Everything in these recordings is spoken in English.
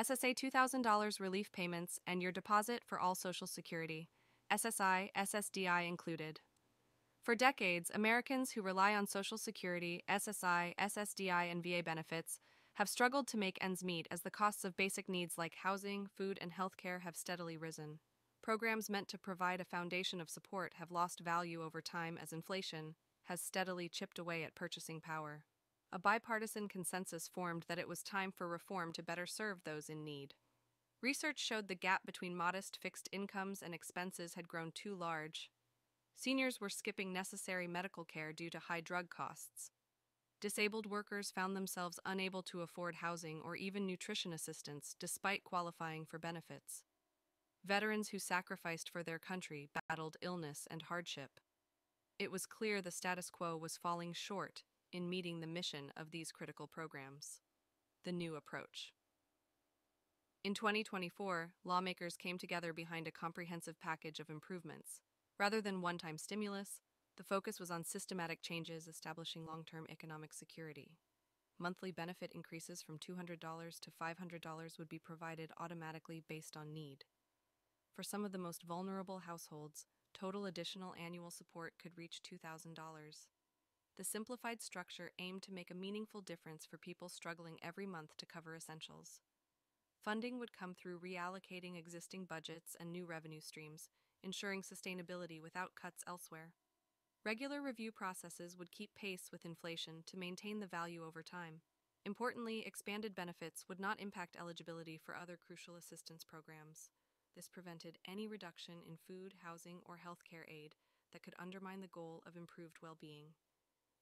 SSA $2,000 relief payments, and your deposit for all Social Security, SSI, SSDI included. For decades, Americans who rely on Social Security, SSI, SSDI, and VA benefits have struggled to make ends meet as the costs of basic needs like housing, food, and healthcare have steadily risen. Programs meant to provide a foundation of support have lost value over time as inflation has steadily chipped away at purchasing power. A bipartisan consensus formed that it was time for reform to better serve those in need. Research showed the gap between modest fixed incomes and expenses had grown too large. Seniors were skipping necessary medical care due to high drug costs. Disabled workers found themselves unable to afford housing or even nutrition assistance despite qualifying for benefits. Veterans who sacrificed for their country battled illness and hardship. It was clear the status quo was falling short in meeting the mission of these critical programs. The new approach. In 2024, lawmakers came together behind a comprehensive package of improvements. Rather than one time stimulus, the focus was on systematic changes establishing long term economic security. Monthly benefit increases from $200 to $500 would be provided automatically based on need. For some of the most vulnerable households, total additional annual support could reach $2,000. The simplified structure aimed to make a meaningful difference for people struggling every month to cover essentials. Funding would come through reallocating existing budgets and new revenue streams, ensuring sustainability without cuts elsewhere. Regular review processes would keep pace with inflation to maintain the value over time. Importantly, expanded benefits would not impact eligibility for other crucial assistance programs. This prevented any reduction in food, housing, or healthcare aid that could undermine the goal of improved well being.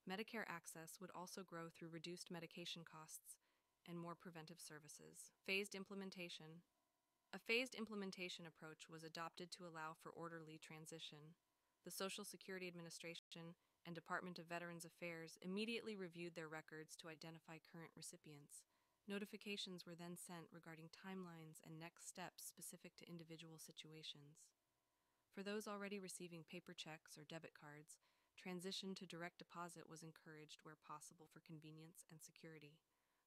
Medicare access would also grow through reduced medication costs and more preventive services. Phased implementation. A phased implementation approach was adopted to allow for orderly transition. The Social Security Administration and Department of Veterans Affairs immediately reviewed their records to identify current recipients. Notifications were then sent regarding timelines and next steps specific to individual situations. For those already receiving paper checks or debit cards, transition to direct deposit was encouraged where possible for convenience and security.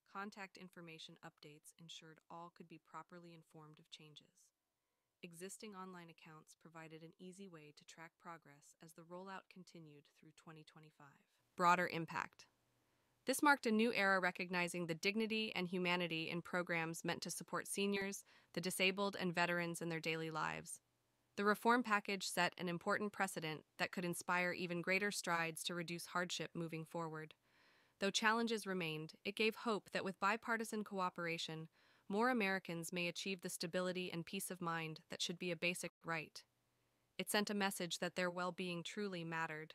Contact information updates ensured all could be properly informed of changes. Existing online accounts provided an easy way to track progress as the rollout continued through 2025. Broader impact. This marked a new era recognizing the dignity and humanity in programs meant to support seniors, the disabled, and veterans in their daily lives. The reform package set an important precedent that could inspire even greater strides to reduce hardship moving forward. Though challenges remained, it gave hope that with bipartisan cooperation, more Americans may achieve the stability and peace of mind that should be a basic right. It sent a message that their well being truly mattered.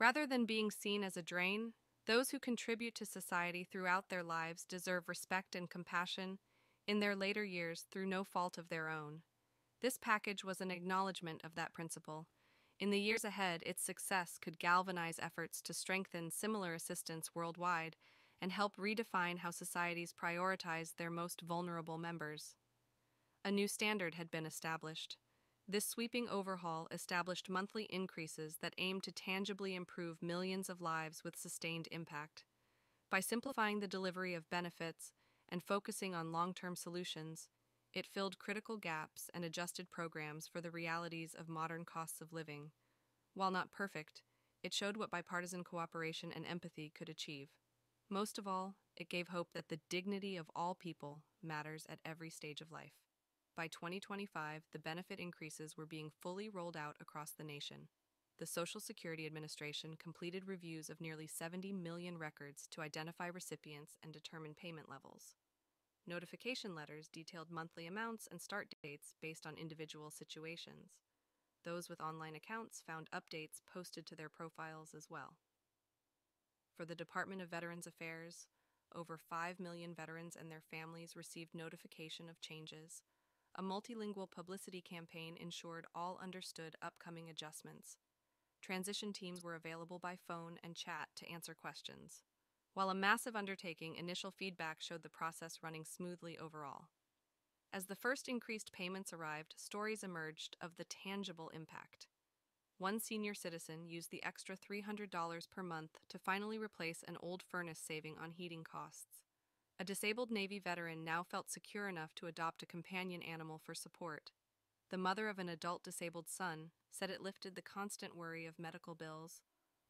Rather than being seen as a drain, those who contribute to society throughout their lives deserve respect and compassion in their later years through no fault of their own. This package was an acknowledgement of that principle. In the years ahead, its success could galvanize efforts to strengthen similar assistance worldwide and help redefine how societies prioritize their most vulnerable members. A new standard had been established. This sweeping overhaul established monthly increases that aimed to tangibly improve millions of lives with sustained impact. By simplifying the delivery of benefits and focusing on long term solutions, it filled critical gaps and adjusted programs for the realities of modern costs of living. While not perfect, it showed what bipartisan cooperation and empathy could achieve. Most of all, it gave hope that the dignity of all people matters at every stage of life. By 2025, the benefit increases were being fully rolled out across the nation. The Social Security Administration completed reviews of nearly 70 million records to identify recipients and determine payment levels. Notification letters detailed monthly amounts and start dates based on individual situations. Those with online accounts found updates posted to their profiles as well. For the Department of Veterans Affairs, over 5 million veterans and their families received notification of changes. A multilingual publicity campaign ensured all understood upcoming adjustments. Transition teams were available by phone and chat to answer questions. While a massive undertaking, initial feedback showed the process running smoothly overall. As the first increased payments arrived, stories emerged of the tangible impact. One senior citizen used the extra $300 per month to finally replace an old furnace, saving on heating costs. A disabled Navy veteran now felt secure enough to adopt a companion animal for support. The mother of an adult disabled son said it lifted the constant worry of medical bills.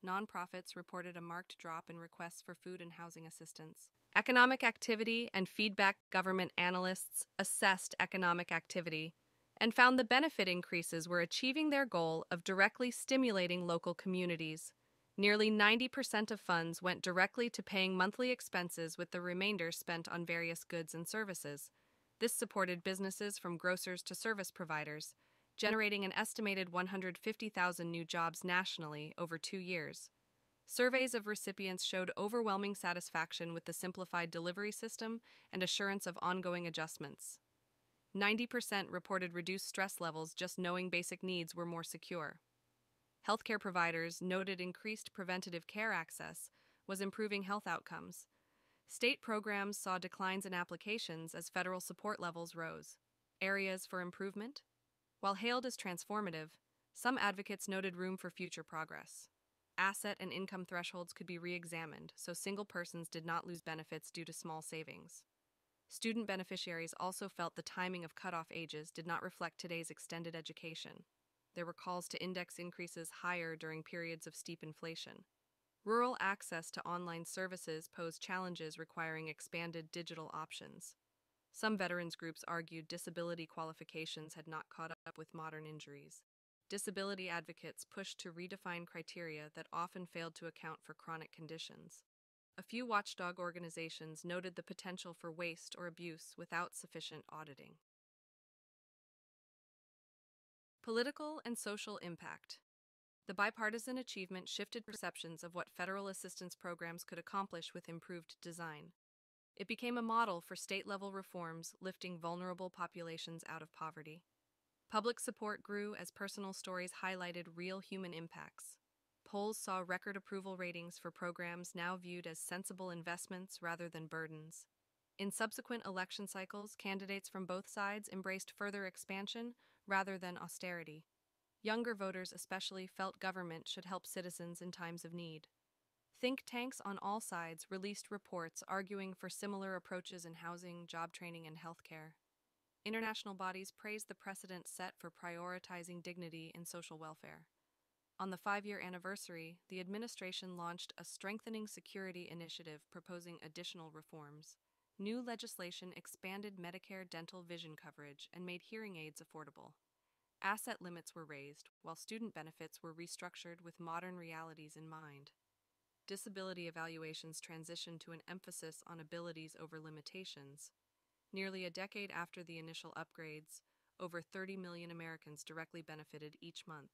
Nonprofits reported a marked drop in requests for food and housing assistance. Economic activity and feedback government analysts assessed economic activity and found the benefit increases were achieving their goal of directly stimulating local communities. Nearly 90% of funds went directly to paying monthly expenses, with the remainder spent on various goods and services. This supported businesses from grocers to service providers, generating an estimated 150,000 new jobs nationally over two years. Surveys of recipients showed overwhelming satisfaction with the simplified delivery system and assurance of ongoing adjustments. 90% reported reduced stress levels just knowing basic needs were more secure. Healthcare providers noted increased preventative care access was improving health outcomes. State programs saw declines in applications as federal support levels rose. Areas for improvement? While hailed as transformative, some advocates noted room for future progress. Asset and income thresholds could be re examined so single persons did not lose benefits due to small savings. Student beneficiaries also felt the timing of cutoff ages did not reflect today's extended education. There were calls to index increases higher during periods of steep inflation. Rural access to online services posed challenges requiring expanded digital options. Some veterans groups argued disability qualifications had not caught up with modern injuries. Disability advocates pushed to redefine criteria that often failed to account for chronic conditions. A few watchdog organizations noted the potential for waste or abuse without sufficient auditing. Political and social impact. The bipartisan achievement shifted perceptions of what federal assistance programs could accomplish with improved design. It became a model for state level reforms lifting vulnerable populations out of poverty. Public support grew as personal stories highlighted real human impacts. Polls saw record approval ratings for programs now viewed as sensible investments rather than burdens. In subsequent election cycles, candidates from both sides embraced further expansion rather than austerity. Younger voters especially felt government should help citizens in times of need. Think tanks on all sides released reports arguing for similar approaches in housing, job training, and healthcare. International bodies praised the precedent set for prioritizing dignity in social welfare. On the five year anniversary, the administration launched a Strengthening Security initiative proposing additional reforms. New legislation expanded Medicare dental vision coverage and made hearing aids affordable. Asset limits were raised, while student benefits were restructured with modern realities in mind. Disability evaluations transitioned to an emphasis on abilities over limitations. Nearly a decade after the initial upgrades, over 30 million Americans directly benefited each month.